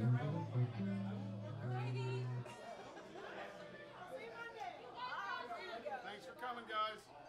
Thanks for coming, guys.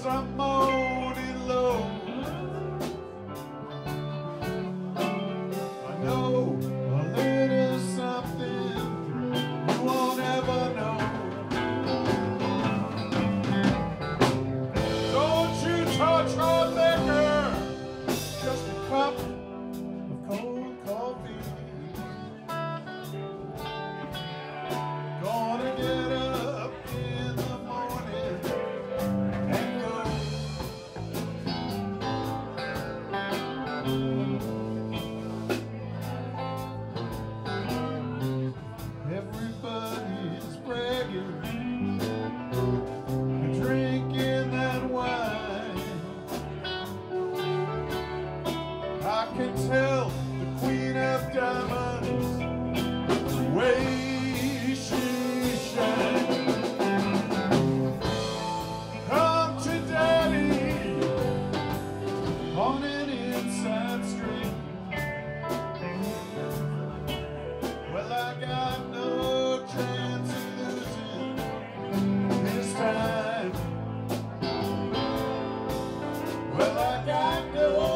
Cause I'm can tell the Queen of Diamonds the way she shines. Come to Daddy on an inside street. Well, I got no chance of losing this time. Well, I got no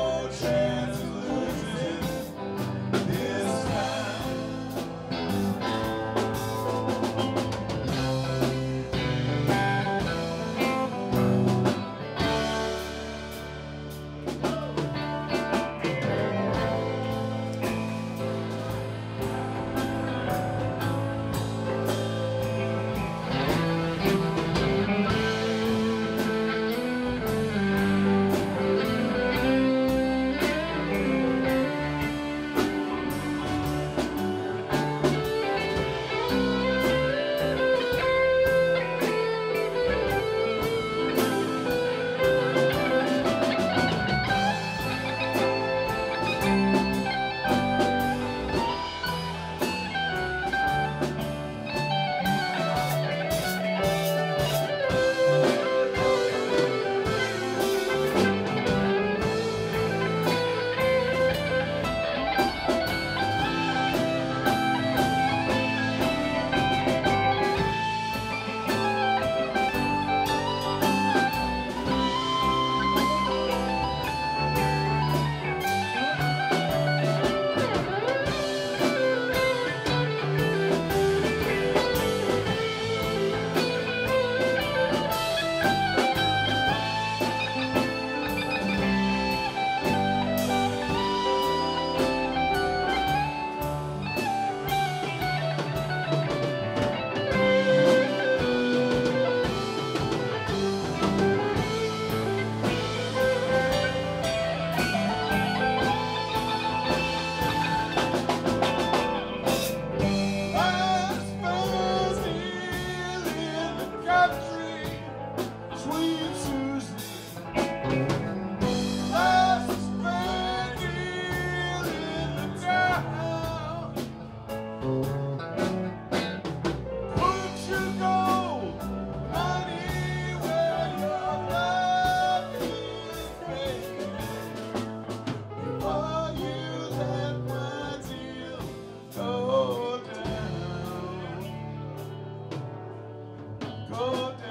Oh,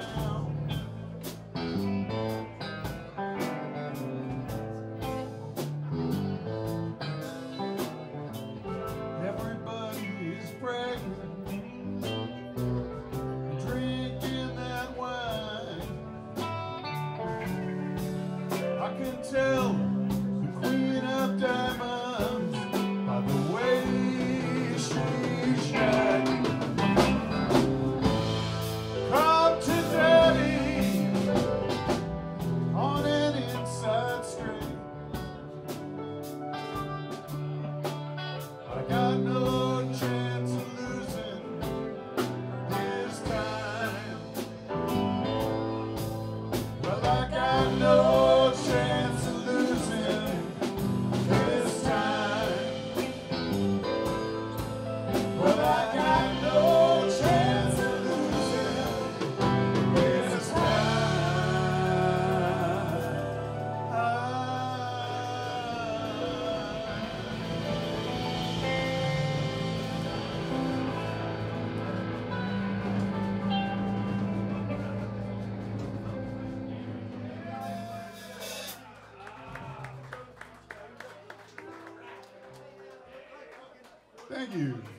you.